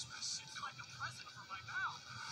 Christmas. It's like a present for my mouth.